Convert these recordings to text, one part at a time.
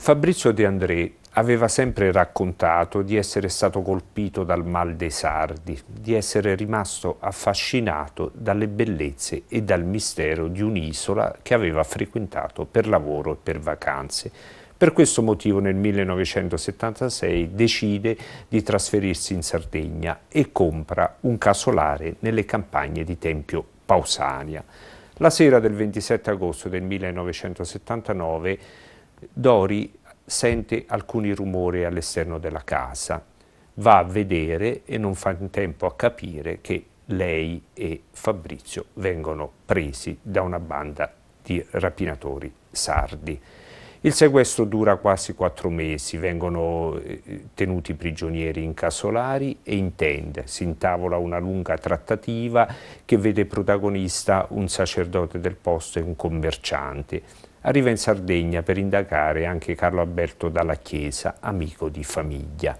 Fabrizio De André aveva sempre raccontato di essere stato colpito dal mal dei sardi, di essere rimasto affascinato dalle bellezze e dal mistero di un'isola che aveva frequentato per lavoro e per vacanze. Per questo motivo nel 1976 decide di trasferirsi in Sardegna e compra un casolare nelle campagne di Tempio Pausania. La sera del 27 agosto del 1979 Dori sente alcuni rumori all'esterno della casa, va a vedere e non fa in tempo a capire che lei e Fabrizio vengono presi da una banda di rapinatori sardi. Il sequestro dura quasi quattro mesi, vengono eh, tenuti prigionieri in casolari e in tende. Si intavola una lunga trattativa che vede protagonista un sacerdote del posto e un commerciante arriva in Sardegna per indagare anche Carlo Alberto Dalla Chiesa, amico di famiglia.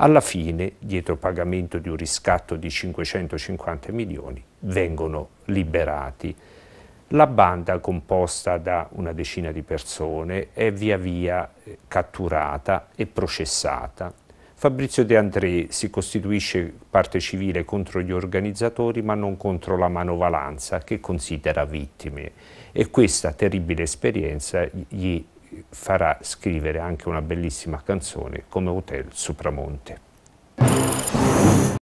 Alla fine, dietro pagamento di un riscatto di 550 milioni, vengono liberati. La banda, composta da una decina di persone, è via via eh, catturata e processata. Fabrizio De André si costituisce parte civile contro gli organizzatori ma non contro la manovalanza che considera vittime e questa terribile esperienza gli farà scrivere anche una bellissima canzone come Hotel Supramonte.